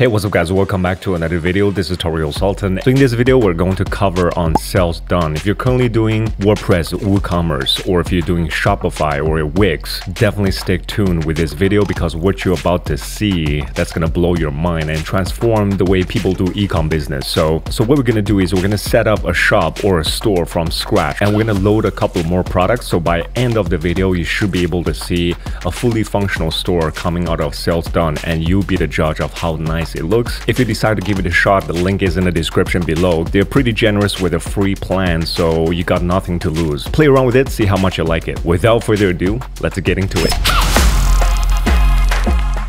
Hey, what's up guys? Welcome back to another video. This is Tario Sultan. So in this video, we're going to cover on Selldone. If you're currently doing WordPress, WooCommerce, or if you're doing Shopify or Wix, definitely stay tuned with this video because what you're about to see, that's gonna blow your mind and transform the way people do ecom business. So, so what we're gonna do is we're gonna set up a shop or a store from scratch and we're gonna load a couple more products. So by end of the video, you should be able to see a fully functional store coming out of Selldone and you'll be the judge of how nice it looks. If you decide to give it a shot, the link is in the description below. They're pretty generous with a free plan, so you got nothing to lose. Play around with it, see how much you like it. Without further ado, let's get into it.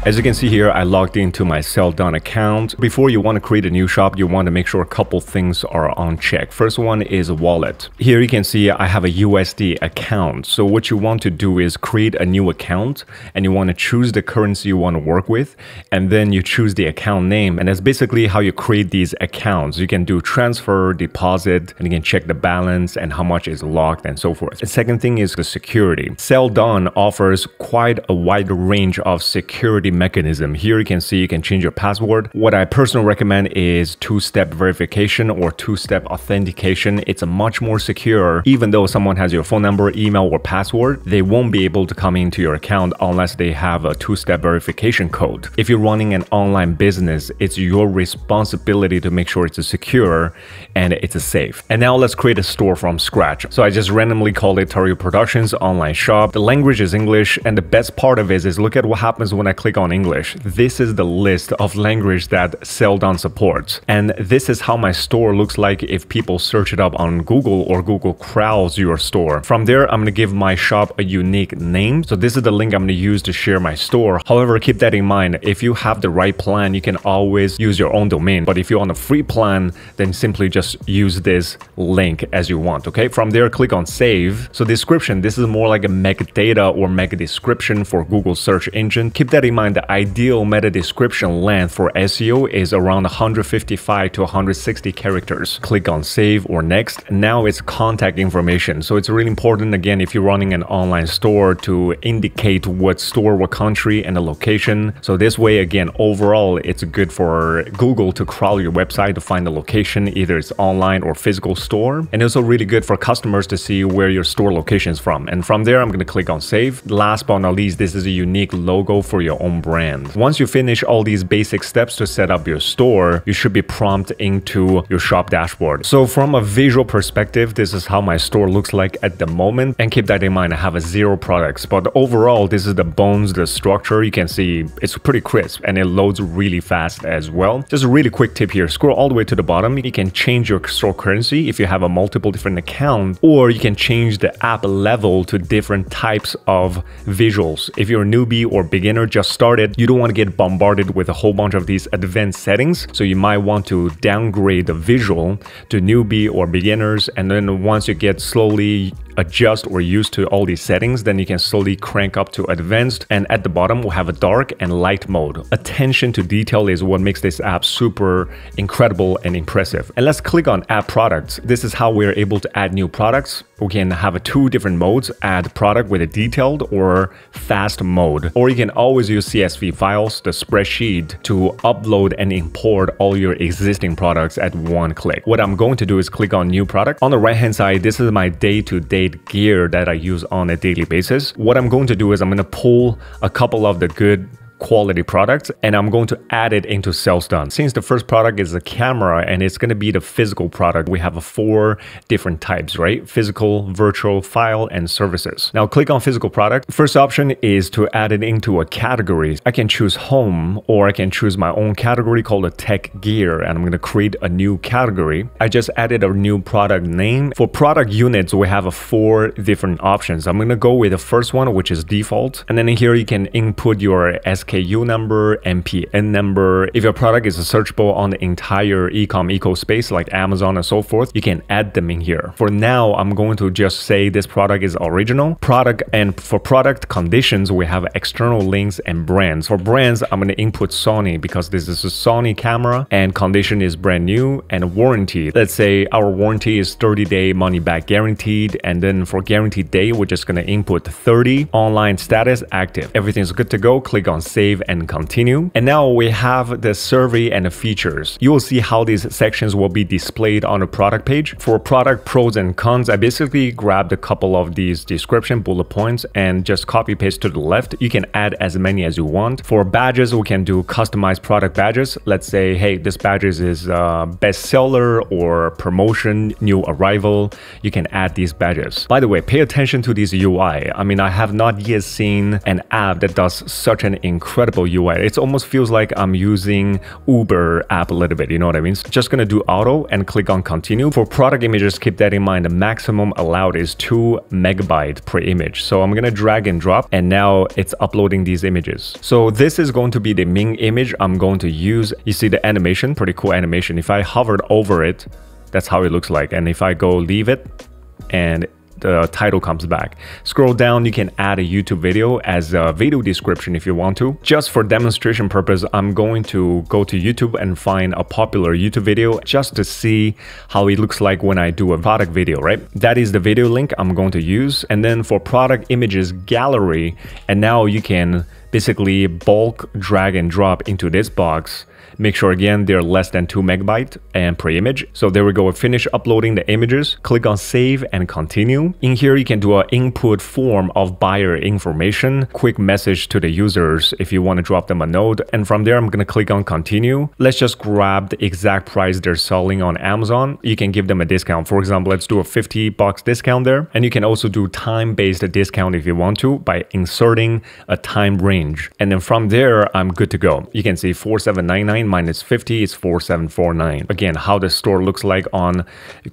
As you can see here, I logged into my Done account. Before you want to create a new shop, you want to make sure a couple things are on check. First one is a wallet. Here you can see I have a USD account. So what you want to do is create a new account and you want to choose the currency you want to work with. And then you choose the account name. And that's basically how you create these accounts. You can do transfer, deposit, and you can check the balance and how much is locked and so forth. The second thing is the security. Done offers quite a wide range of security mechanism. Here you can see you can change your password. What I personally recommend is two-step verification or two-step authentication. It's a much more secure. Even though someone has your phone number, email, or password, they won't be able to come into your account unless they have a two-step verification code. If you're running an online business, it's your responsibility to make sure it's secure and it's safe. And now let's create a store from scratch. So I just randomly called it Tario Productions online shop. The language is English and the best part of it is look at what happens when I click on English. This is the list of language that Selldone supports. And this is how my store looks like if people search it up on Google or Google crawls your store. From there, I'm gonna give my shop a unique name. So this is the link I'm gonna use to share my store. However, keep that in mind. If you have the right plan, you can always use your own domain. But if you're on a free plan, then simply just use this link as you want, okay? From there, click on save. So description, this is more like a meta data or meta description for Google search engine. Keep that in mind the ideal meta description length for SEO is around 155 to 160 characters. Click on save or next. Now it's contact information. So it's really important again if you're running an online store to indicate what store, what country and the location. So this way again overall it's good for Google to crawl your website to find the location either it's online or physical store. And also really good for customers to see where your store location is from. And from there I'm going to click on save. Last but not least this is a unique logo for your own brand. Once you finish all these basic steps to set up your store, you should be prompted into your shop dashboard. So from a visual perspective, this is how my store looks like at the moment. And keep that in mind, I have a zero products, but overall, this is the bones, the structure. You can see it's pretty crisp and it loads really fast as well. Just a really quick tip here, scroll all the way to the bottom. You can change your store currency if you have a multiple different account, or you can change the app level to different types of visuals. If you're a newbie or beginner just started, started, you don't want to get bombarded with a whole bunch of these advanced settings. So you might want to downgrade the visual to newbie or beginners. And then once you get slowly adjust or used to all these settings, then you can slowly crank up to advanced. And at the bottom, we'll have a dark and light mode. Attention to detail is what makes this app super incredible and impressive. And let's click on add products. This is how we're able to add new products. We can have two different modes, add product with a detailed or fast mode. Or you can always use CSV files, the spreadsheet to upload and import all your existing products at one click. What I'm going to do is click on new product. On the right hand side, this is my day-to-day -day gear that I use on a daily basis. What I'm going to do is I'm going to pull a couple of the good quality product and I'm going to add it into Selldone. Since the first product is a camera and it's going to be the physical product, we have four different types, right? Physical, virtual, file, and services. Now click on physical product. First option is to add it into a category. I can choose home or I can choose my own category called a tech gear and I'm going to create a new category. I just added a new product name. For product units, we have four different options. I'm going to go with the first one, which is default. And then here you can input your SK SKU number, MPN number. If your product is searchable on the entire ecom ecospace like Amazon and so forth, you can add them in here. For now, I'm going to just say this product is original. Product and for product conditions, we have external links and brands. For brands, I'm going to input Sony because this is a Sony camera and condition is brand new and warranty. Let's say our warranty is 30 day money back guaranteed. And then for guaranteed day, we're just going to input 30 online status active. Everything's good to go. Click on save save and continue. And now we have the survey and the features. You will see how these sections will be displayed on the product page. For product pros and cons, I basically grabbed a couple of these description bullet points and just copy paste to the left. You can add as many as you want. For badges, we can do customized product badges. Let's say, hey, this badges is uh, bestseller or promotion, new arrival. You can add these badges. By the way, pay attention to this UI. I mean, I have not yet seen an app that does such an incredible UI. It almost feels like I'm using Uber app a little bit. You know what I mean? So just gonna do auto and click on continue. For product images, keep that in mind. The maximum allowed is two megabyte per image. So I'm gonna drag and drop and now it's uploading these images. So this is going to be the main image I'm going to use. You see the animation, pretty cool animation. If I hovered over it, that's how it looks like. And if I go leave it and the title comes back. Scroll down, you can add a YouTube video as a video description if you want to. Just for demonstration purpose, I'm going to go to YouTube and find a popular YouTube video just to see how it looks like when I do a product video, right? That is the video link I'm going to use. And then for product images gallery, and now you can basically bulk drag and drop into this box Make sure again they're less than 2 megabyte and per image. So there we go, finish uploading the images. Click on save and continue. In here you can do an input form of buyer information, quick message to the users if you want to drop them a note. And from there I'm going to click on continue. Let's just grab the exact price they're selling on Amazon. You can give them a discount. For example, let's do a 50 bucks discount there. And you can also do time-based discount if you want to by inserting a time range. And then from there, I'm good to go. You can see 4799 minus 50 is 4749. Again, how the store looks like on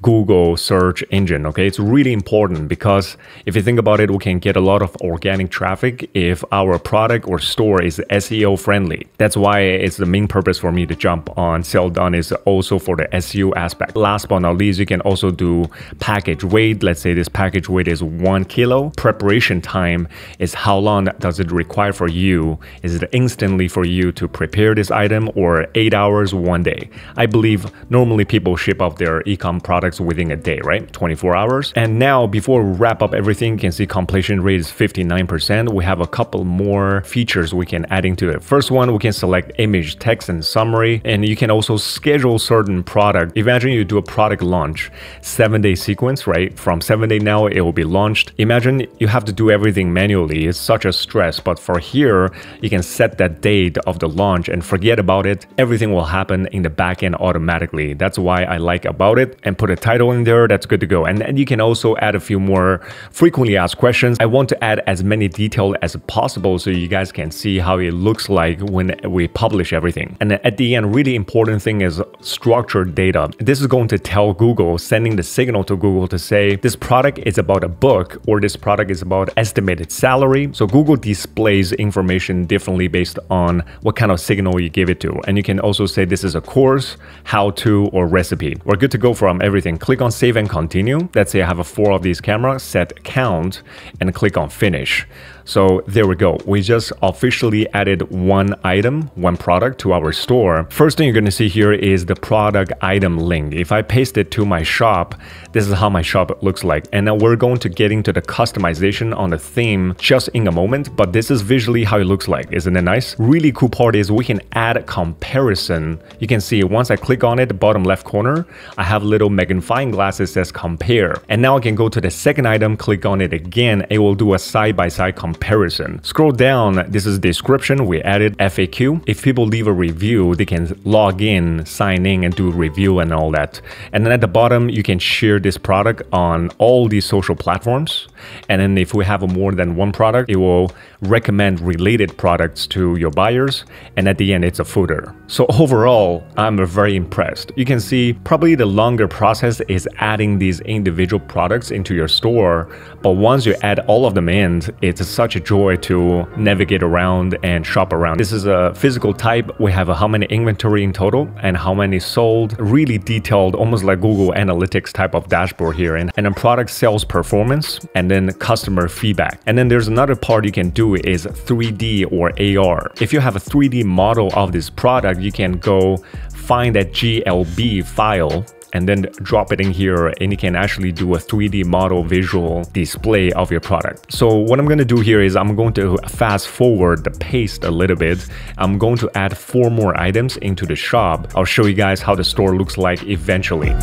Google search engine, okay? It's really important because if you think about it, we can get a lot of organic traffic if our product or store is SEO friendly. That's why it's the main purpose for me to jump on Selldone is also for the SEO aspect. Last but not least, you can also do package weight. Let's say this package weight is one kilo. Preparation time is how long does it require for you? Is it instantly for you to prepare this item or eight hours one day. I believe normally people ship out their ecom products within a day, right? 24 hours. And now before we wrap up everything, you can see completion rate is 59%. We have a couple more features we can add into it. First one, we can select image, text, and summary. And you can also schedule certain product. Imagine you do a product launch, seven day sequence, right? From seven day now, it will be launched. Imagine you have to do everything manually. It's such a stress. But for here, you can set that date of the launch and forget about it everything will happen in the backend automatically. That's why I like about it and put a title in there. That's good to go. And then you can also add a few more frequently asked questions. I want to add as many detail as possible so you guys can see how it looks like when we publish everything. And at the end, really important thing is structured data. This is going to tell Google, sending the signal to Google to say this product is about a book or this product is about estimated salary. So Google displays information differently based on what kind of signal you give it to. And you can also say this is a course, how to, or recipe. We're good to go from everything. Click on save and continue. Let's say I have a four of these cameras, set count, and click on finish. So there we go. We just officially added one item, one product to our store. First thing you're going to see here is the product item link. If I paste it to my shop, this is how my shop looks like. And now we're going to get into the customization on the theme just in a moment, but this is visually how it looks like. Isn't it nice? Really cool part is we can add comparison. You can see once I click on it, bottom left corner, I have little magnifying glasses says compare. And now I can go to the second item, click on it again. It will do a side-by-side -side comparison. Scroll down, this is description, we added FAQ. If people leave a review, they can log in, sign in and do review and all that. And then at the bottom, you can share this product on all these social platforms. And then if we have more than one product, it will recommend related products to your buyers. And at the end, it's a footer. So overall, I'm very impressed. You can see probably the longer process is adding these individual products into your store. But once you add all of them in, it's such a joy to navigate around and shop around. This is a physical type. We have how many inventory in total and how many sold. Really detailed, almost like Google Analytics type of dashboard here. And, then product sales performance and then customer feedback. And then there's another part you can do is 3D or AR. If you have a 3D model of this product, you can go find that GLB file and then drop it in here and you can actually do a 3D model visual display of your product. So what I'm going to do here is I'm going to fast forward the pace a little bit. I'm going to add four more items into the shop. I'll show you guys how the store looks like eventually.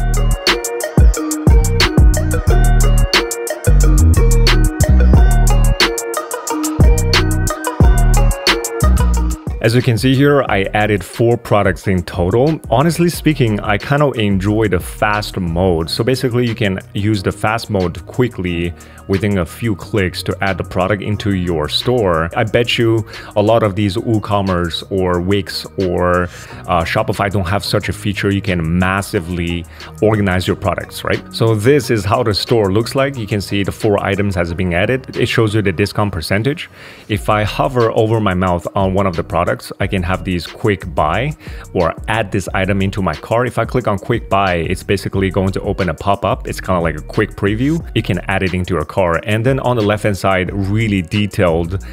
As you can see here, I added four products in total. Honestly speaking, I kind of enjoy the fast mode. So basically you can use the fast mode quickly within a few clicks to add the product into your store. I bet you a lot of these WooCommerce or Wix or uh, Shopify don't have such a feature. You can massively organize your products, right? So this is how the store looks like. You can see the four items has been added. It shows you the discount percentage. If I hover over my mouth on one of the products, I can have these quick buy or add this item into my cart. If I click on quick buy, it's basically going to open a pop-up. It's kind of like a quick preview. You can add it into your car. And then on the left hand side, really detailed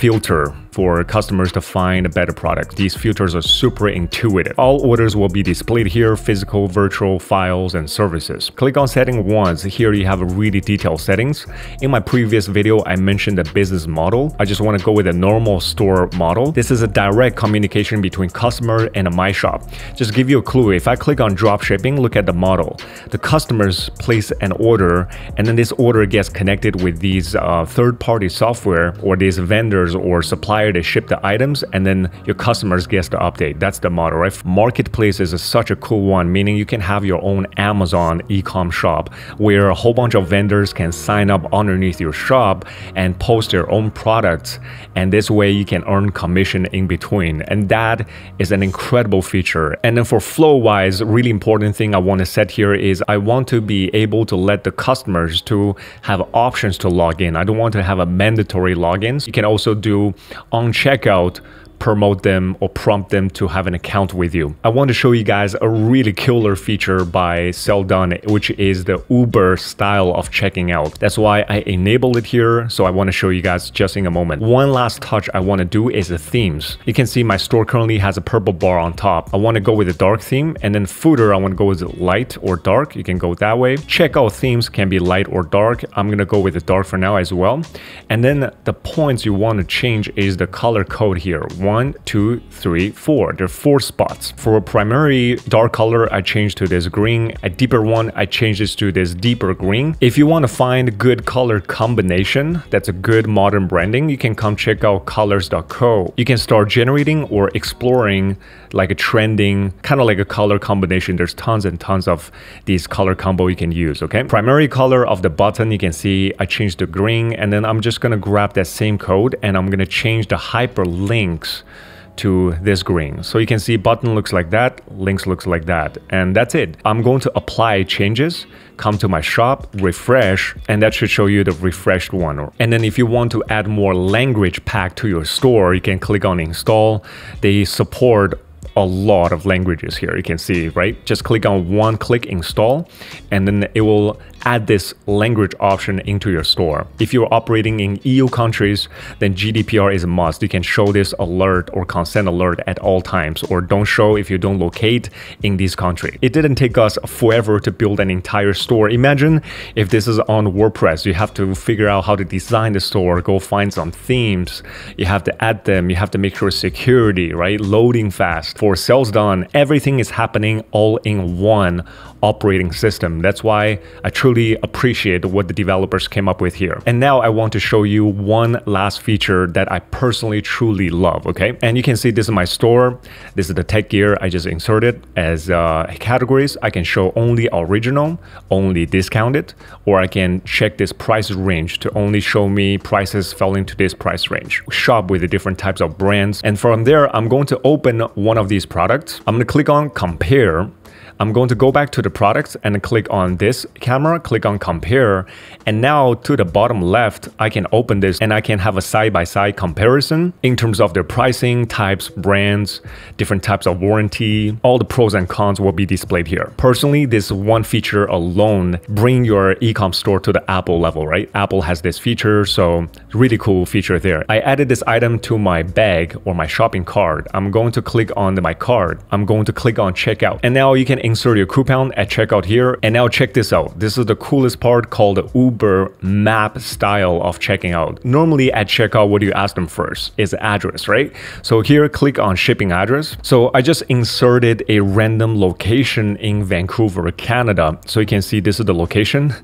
filter for customers to find a better product. These filters are super intuitive. All orders will be displayed here, physical, virtual, files, and services. Click on setting once. Here you have really detailed settings. In my previous video, I mentioned the business model. I just want to go with a normal store model. This is a direct communication between customer and my shop. Just give you a clue, if I click on drop shipping, look at the model. The customers place an order and then this order gets connected with these uh, third-party software or these vendors or supplier they ship the items and then your customers gets the update that's the model right marketplace is a, such a cool one meaning you can have your own amazon e-com shop where a whole bunch of vendors can sign up underneath your shop and post their own products and this way you can earn commission in between and that is an incredible feature and then for flow wise really important thing i want to set here is i want to be able to let the customers to have options to log in. I don't want to have a mandatory logins. You can also do on checkout promote them or prompt them to have an account with you. I want to show you guys a really killer feature by Selldone, which is the Uber style of checking out. That's why I enabled it here. So I want to show you guys just in a moment. One last touch I want to do is the themes. You can see my store currently has a purple bar on top. I want to go with a dark theme and then footer, I want to go with light or dark. You can go that way. Checkout themes can be light or dark. I'm going to go with the dark for now as well. And then the points you want to change is the color code here two, three, four. There are four spots. For a primary dark color, I changed to this green. A deeper one, I changed this to this deeper green. If you want to find good color combination, that's a good modern branding, you can come check out coolors.co. You can start generating or exploring like a trending, kind of like a color combination. There's tons and tons of these color combo you can use, okay? Primary color of the button, you can see I changed to green and then I'm just gonna grab that same code and I'm gonna change the hyperlinks to this green. So you can see button looks like that, links looks like that, and that's it. I'm going to apply changes, come to my shop, refresh, and that should show you the refreshed one. And then if you want to add more language pack to your store, you can click on install. They support a lot of languages here you can see right? Just click on one click install and then it will add this language option into your store. If you're operating in EU countries, then GDPR is a must. You can show this alert or consent alert at all times, or don't show if you don't locate in this country. It didn't take us forever to build an entire store. Imagine if this is on WordPress, you have to figure out how to design the store, go find some themes, you have to add them, you have to make sure security, right? Loading fast. For Selldone, everything is happening all in one operating system. That's why I truly appreciate what the developers came up with here. And now I want to show you one last feature that I personally truly love, okay? And you can see this is my store. This is the tech gear I just inserted as uh, categories. I can show only original, only discounted, or I can check this price range to only show me prices fell into this price range. Shop with the different types of brands. And from there, I'm going to open one of these products. I'm going to click on compare I'm going to go back to the products and click on this camera, click on compare. And now to the bottom left, I can open this and I can have a side-by-side -side comparison in terms of their pricing, types, brands, different types of warranty. All the pros and cons will be displayed here. Personally, this one feature alone bring your e-com store to the Apple level, right? Apple has this feature, so really cool feature there. I added this item to my bag or my shopping cart. I'm going to click on my card. I'm going to click on checkout. And now you can insert your coupon at checkout here. And now check this out. This is the coolest part called Uber map style of checking out. Normally at checkout, what do you ask them first? Is address, right? So here, click on shipping address. So I just inserted a random location in Vancouver, Canada. So you can see this is the location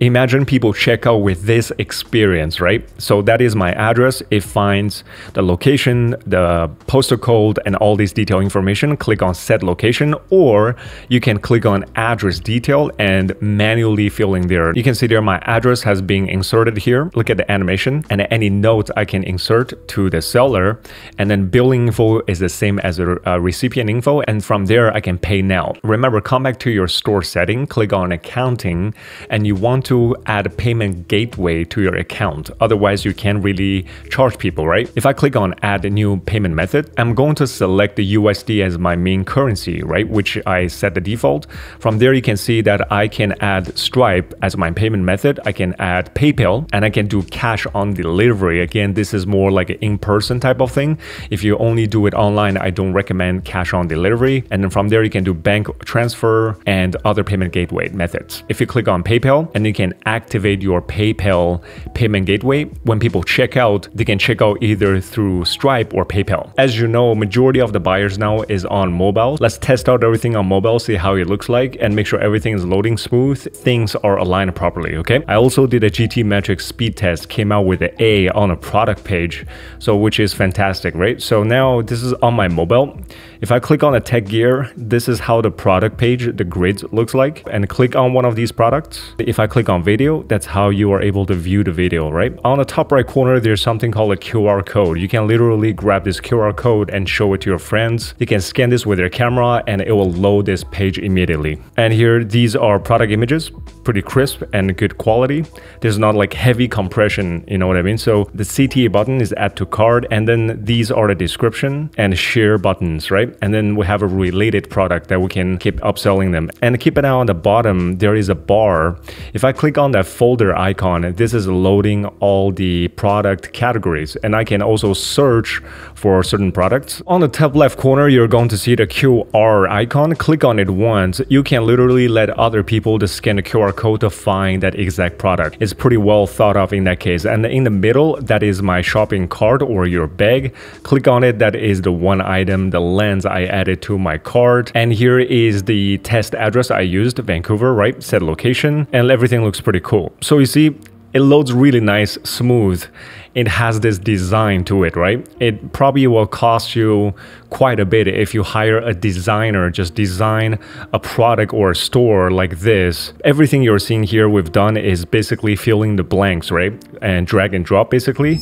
imagine people check out with this experience, right? So that is my address. It finds the location, the postal code, and all this detail information. Click on set location, or you can click on address detail and manually fill in there. You can see there my address has been inserted here. Look at the animation and any notes I can insert to the seller. And then billing info is the same as the uh, recipient info. And from there, I can pay now. Remember, come back to your store setting, click on accounting, and you want to to add a payment gateway to your account. Otherwise, you can't really charge people, right? If I click on add a new payment method, I'm going to select the USD as my main currency, right? Which I set the default. From there, you can see that I can add Stripe as my payment method. I can add PayPal and I can do cash on delivery. Again, this is more like an in-person type of thing. If you only do it online, I don't recommend cash on delivery. And then from there, you can do bank transfer and other payment gateway methods. If you click on PayPal and you can activate your PayPal payment gateway. When people check out, they can check out either through Stripe or PayPal. As you know, majority of the buyers now is on mobile. Let's test out everything on mobile, see how it looks like, and make sure everything is loading smooth, things are aligned properly, okay? I also did a GT GTmetrix speed test, came out with an A on a product page, so which is fantastic, right? So now this is on my mobile. If I click on a tech gear, this is how the product page, the grid looks like, and click on one of these products. If I click on video, that's how you are able to view the video, right? On the top right corner, there's something called a QR code. You can literally grab this QR code and show it to your friends. You can scan this with your camera and it will load this page immediately. And here, these are product images, pretty crisp and good quality. There's not like heavy compression, you know what I mean? So the CTA button is add to cart and then these are the description and share buttons, right? And then we have a related product that we can keep upselling them. And keep an eye on the bottom, there is a bar. If I click on that folder icon, this is loading all the product categories and I can also search for certain products. On the top left corner, you're going to see the QR icon. Click on it once. You can literally let other people to scan the QR code to find that exact product. It's pretty well thought of in that case. And in the middle, that is my shopping cart or your bag. Click on it. That is the one item, the lens I added to my cart. And here is the test address I used, Vancouver, right? Set location and everything looks pretty cool. So you see, it loads really nice, smooth. It has this design to it, right? It probably will cost you quite a bit if you hire a designer, just design a product or a store like this. Everything you're seeing here we've done is basically filling the blanks, right? And drag and drop basically.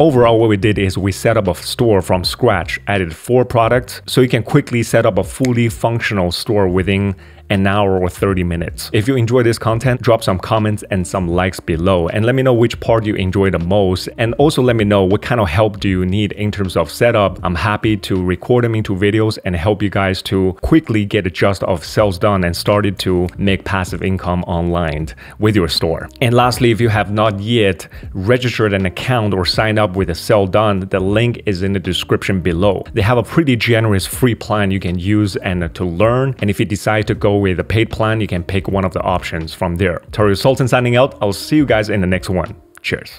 Overall, what we did is we set up a store from scratch, added four products, so you can quickly set up a fully functional store within an hour or 30 minutes. If you enjoy this content, drop some comments and some likes below and let me know which part you enjoy the most and also let me know what kind of help do you need in terms of setup. I'm happy to record them into videos and help you guys to quickly get a just of Selldone and started to make passive income online with your store. And lastly, if you have not yet registered an account or signed up with a Selldone, the link is in the description below. They have a pretty generous free plan you can use and to learn. And if you decide to go with a paid plan, you can pick one of the options from there. Tario Sultan signing out. I'll see you guys in the next one. Cheers.